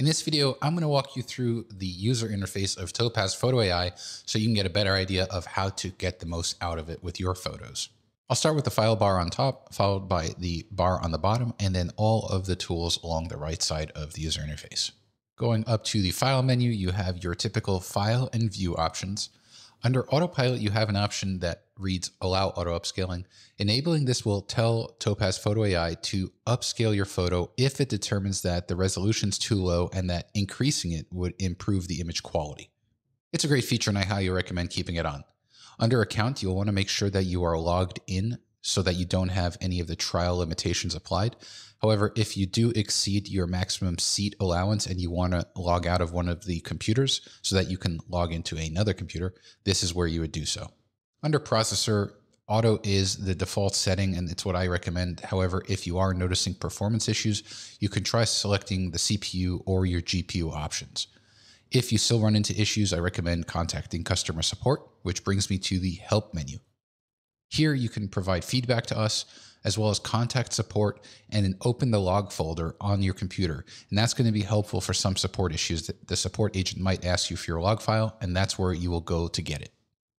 In this video, I'm going to walk you through the user interface of Topaz Photo AI so you can get a better idea of how to get the most out of it with your photos. I'll start with the file bar on top, followed by the bar on the bottom, and then all of the tools along the right side of the user interface. Going up to the file menu, you have your typical file and view options. Under autopilot, you have an option that reads allow auto upscaling. Enabling this will tell Topaz Photo AI to upscale your photo if it determines that the resolution is too low and that increasing it would improve the image quality. It's a great feature and I highly recommend keeping it on. Under account, you'll want to make sure that you are logged in so that you don't have any of the trial limitations applied. However, if you do exceed your maximum seat allowance and you want to log out of one of the computers so that you can log into another computer, this is where you would do so. Under processor, auto is the default setting and it's what I recommend. However, if you are noticing performance issues, you can try selecting the CPU or your GPU options. If you still run into issues, I recommend contacting customer support, which brings me to the help menu. Here you can provide feedback to us as well as contact support and then open the log folder on your computer. And that's going to be helpful for some support issues that the support agent might ask you for your log file, and that's where you will go to get it.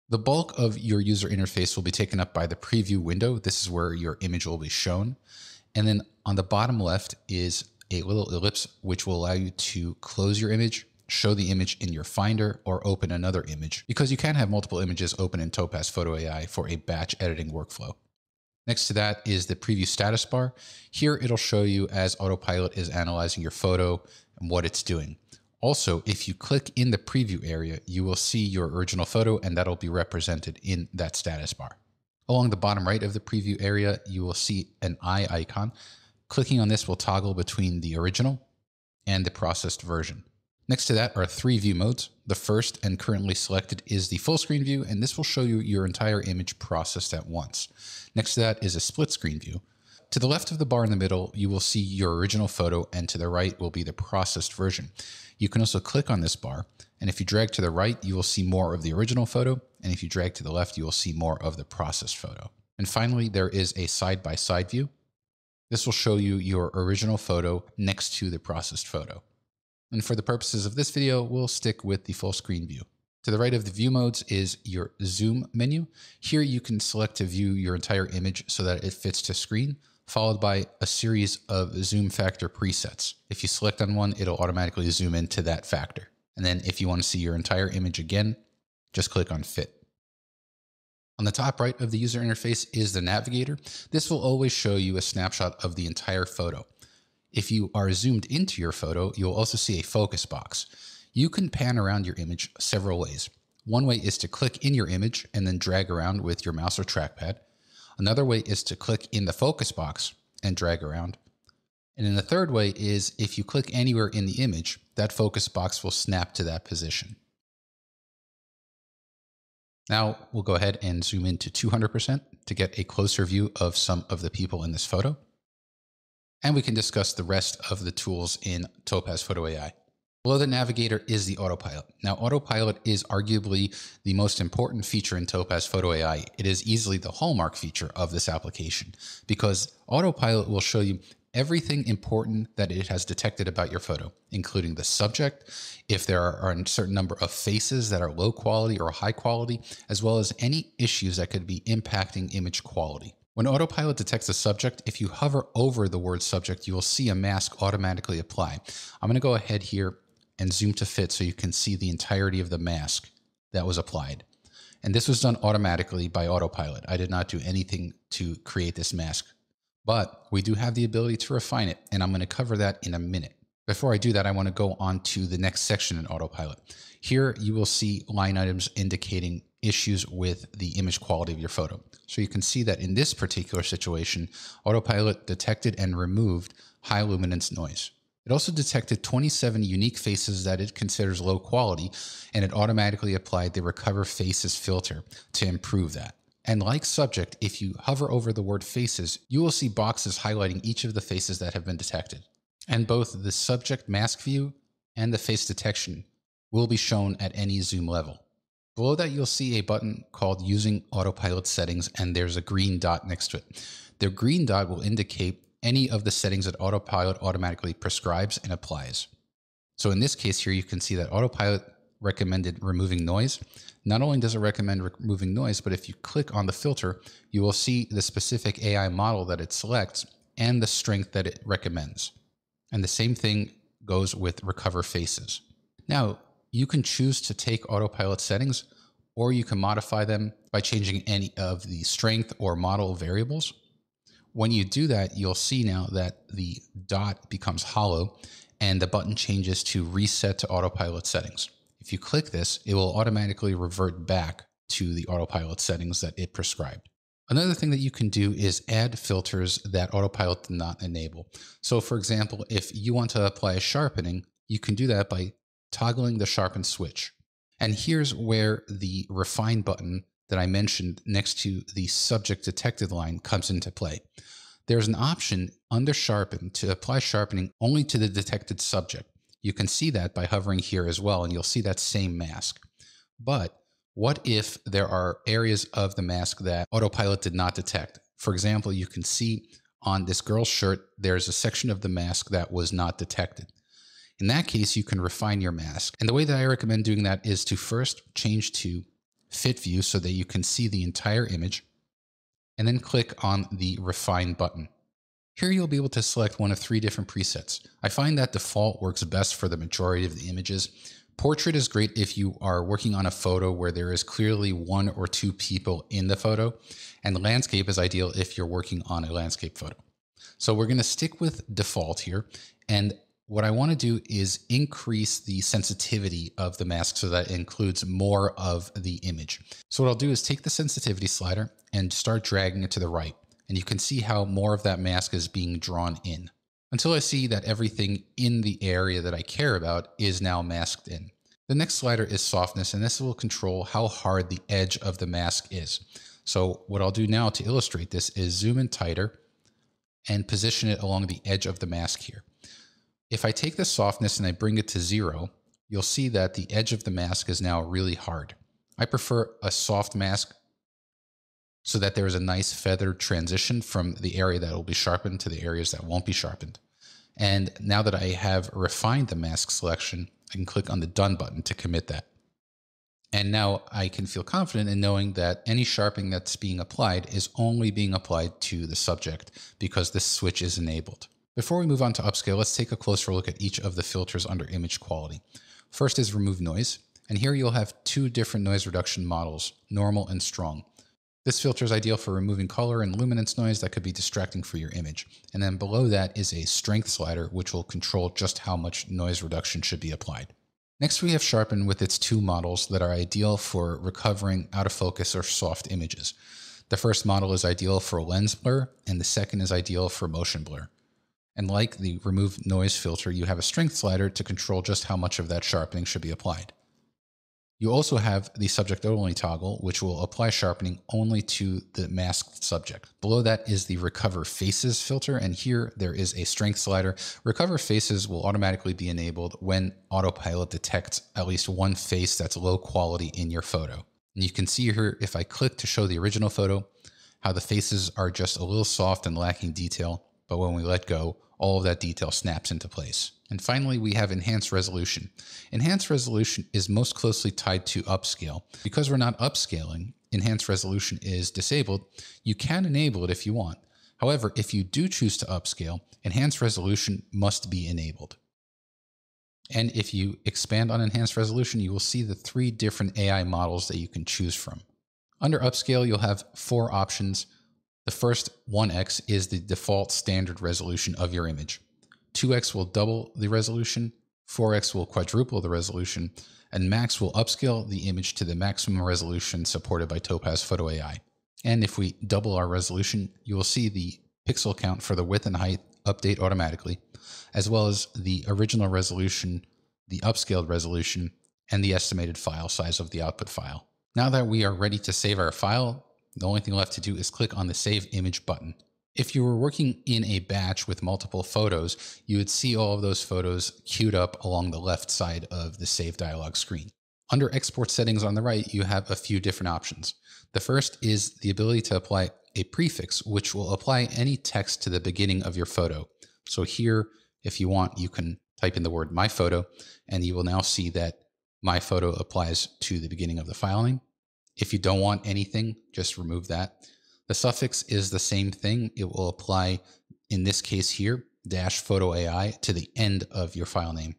The bulk of your user interface will be taken up by the preview window. This is where your image will be shown. And then on the bottom left is a little ellipse, which will allow you to close your image show the image in your Finder, or open another image, because you can have multiple images open in Topaz Photo AI for a batch editing workflow. Next to that is the preview status bar. Here it'll show you as Autopilot is analyzing your photo and what it's doing. Also, if you click in the preview area, you will see your original photo and that'll be represented in that status bar. Along the bottom right of the preview area, you will see an eye icon. Clicking on this will toggle between the original and the processed version. Next to that are three view modes. The first and currently selected is the full screen view, and this will show you your entire image processed at once. Next to that is a split screen view. To the left of the bar in the middle, you will see your original photo, and to the right will be the processed version. You can also click on this bar, and if you drag to the right, you will see more of the original photo, and if you drag to the left, you will see more of the processed photo. And finally, there is a side-by-side -side view. This will show you your original photo next to the processed photo. And for the purposes of this video, we'll stick with the full screen view. To the right of the view modes is your zoom menu. Here you can select to view your entire image so that it fits to screen, followed by a series of zoom factor presets. If you select on one, it'll automatically zoom into that factor. And then if you want to see your entire image again, just click on fit. On the top right of the user interface is the navigator. This will always show you a snapshot of the entire photo. If you are zoomed into your photo, you'll also see a focus box. You can pan around your image several ways. One way is to click in your image and then drag around with your mouse or trackpad. Another way is to click in the focus box and drag around. And then the third way is if you click anywhere in the image, that focus box will snap to that position. Now we'll go ahead and zoom into 200% to get a closer view of some of the people in this photo and we can discuss the rest of the tools in Topaz Photo AI. Below the navigator is the autopilot. Now, autopilot is arguably the most important feature in Topaz Photo AI. It is easily the hallmark feature of this application because autopilot will show you everything important that it has detected about your photo, including the subject, if there are a certain number of faces that are low quality or high quality, as well as any issues that could be impacting image quality. When Autopilot detects a subject, if you hover over the word subject, you will see a mask automatically apply. I'm going to go ahead here and zoom to fit so you can see the entirety of the mask that was applied. And this was done automatically by Autopilot. I did not do anything to create this mask, but we do have the ability to refine it, and I'm going to cover that in a minute. Before I do that, I want to go on to the next section in Autopilot. Here you will see line items indicating issues with the image quality of your photo. So you can see that in this particular situation, Autopilot detected and removed high luminance noise. It also detected 27 unique faces that it considers low quality, and it automatically applied the Recover Faces filter to improve that. And like subject, if you hover over the word faces, you will see boxes highlighting each of the faces that have been detected. And both the subject mask view and the face detection will be shown at any zoom level. Below that, you'll see a button called Using Autopilot Settings, and there's a green dot next to it. The green dot will indicate any of the settings that Autopilot automatically prescribes and applies. So in this case here, you can see that autopilot recommended removing noise. Not only does it recommend removing noise, but if you click on the filter, you will see the specific AI model that it selects and the strength that it recommends. And the same thing goes with recover faces. Now, you can choose to take autopilot settings or you can modify them by changing any of the strength or model variables. When you do that, you'll see now that the dot becomes hollow and the button changes to reset to autopilot settings. If you click this, it will automatically revert back to the autopilot settings that it prescribed. Another thing that you can do is add filters that autopilot did not enable. So for example, if you want to apply a sharpening, you can do that by toggling the sharpen switch. And here's where the refine button that I mentioned next to the subject detected line comes into play. There's an option under sharpen to apply sharpening only to the detected subject. You can see that by hovering here as well, and you'll see that same mask. But what if there are areas of the mask that autopilot did not detect? For example, you can see on this girl's shirt, there's a section of the mask that was not detected. In that case, you can refine your mask. And the way that I recommend doing that is to first change to fit view so that you can see the entire image, and then click on the refine button. Here you'll be able to select one of three different presets. I find that default works best for the majority of the images. Portrait is great if you are working on a photo where there is clearly one or two people in the photo, and landscape is ideal if you're working on a landscape photo. So we're going to stick with default here, and what I want to do is increase the sensitivity of the mask so that it includes more of the image. So what I'll do is take the sensitivity slider and start dragging it to the right. And you can see how more of that mask is being drawn in until I see that everything in the area that I care about is now masked in. The next slider is softness, and this will control how hard the edge of the mask is. So what I'll do now to illustrate this is zoom in tighter and position it along the edge of the mask here. If I take the softness and I bring it to zero, you'll see that the edge of the mask is now really hard. I prefer a soft mask so that there is a nice feathered transition from the area that will be sharpened to the areas that won't be sharpened. And now that I have refined the mask selection, I can click on the done button to commit that. And now I can feel confident in knowing that any sharpening that's being applied is only being applied to the subject because this switch is enabled. Before we move on to upscale, let's take a closer look at each of the filters under image quality. First is remove noise, and here you'll have two different noise reduction models, normal and strong. This filter is ideal for removing color and luminance noise that could be distracting for your image. And then below that is a strength slider, which will control just how much noise reduction should be applied. Next, we have Sharpen with its two models that are ideal for recovering out of focus or soft images. The first model is ideal for lens blur, and the second is ideal for motion blur. And like the remove noise filter, you have a strength slider to control just how much of that sharpening should be applied. You also have the subject only toggle, which will apply sharpening only to the masked subject. Below that is the recover faces filter. And here there is a strength slider. Recover faces will automatically be enabled when autopilot detects at least one face that's low quality in your photo. And you can see here, if I click to show the original photo, how the faces are just a little soft and lacking detail. But when we let go, all of that detail snaps into place. And finally, we have enhanced resolution. Enhanced resolution is most closely tied to upscale. Because we're not upscaling, enhanced resolution is disabled. You can enable it if you want. However, if you do choose to upscale, enhanced resolution must be enabled. And if you expand on enhanced resolution, you will see the three different AI models that you can choose from. Under upscale, you'll have four options the first 1x is the default standard resolution of your image. 2x will double the resolution, 4x will quadruple the resolution, and max will upscale the image to the maximum resolution supported by Topaz Photo AI. And if we double our resolution, you will see the pixel count for the width and height update automatically, as well as the original resolution, the upscaled resolution, and the estimated file size of the output file. Now that we are ready to save our file, the only thing left to do is click on the Save Image button. If you were working in a batch with multiple photos, you would see all of those photos queued up along the left side of the Save dialog screen. Under Export Settings on the right, you have a few different options. The first is the ability to apply a prefix, which will apply any text to the beginning of your photo. So here, if you want, you can type in the word my photo, and you will now see that my photo applies to the beginning of the file name. If you don't want anything, just remove that. The suffix is the same thing. It will apply in this case here, dash photo AI to the end of your file name.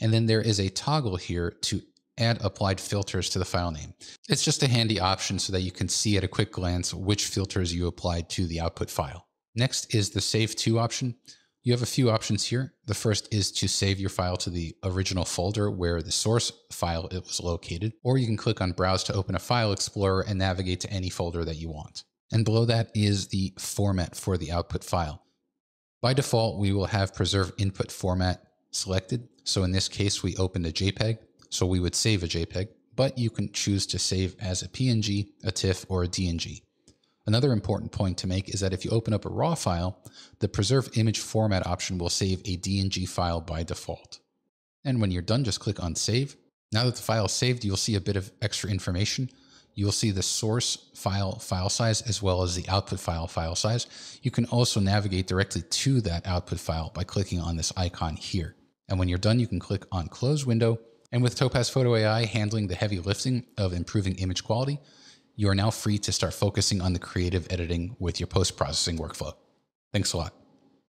And then there is a toggle here to add applied filters to the file name. It's just a handy option so that you can see at a quick glance which filters you applied to the output file. Next is the save to option. You have a few options here. The first is to save your file to the original folder where the source file it was located, or you can click on browse to open a file explorer and navigate to any folder that you want. And below that is the format for the output file. By default, we will have preserve input format selected. So in this case, we opened a JPEG. So we would save a JPEG, but you can choose to save as a PNG, a TIFF, or a DNG. Another important point to make is that if you open up a RAW file, the preserve image format option will save a DNG file by default. And when you're done, just click on save. Now that the file is saved, you'll see a bit of extra information. You'll see the source file file size as well as the output file file size. You can also navigate directly to that output file by clicking on this icon here. And when you're done, you can click on close window. And with Topaz Photo AI handling the heavy lifting of improving image quality, you are now free to start focusing on the creative editing with your post processing workflow. Thanks a lot.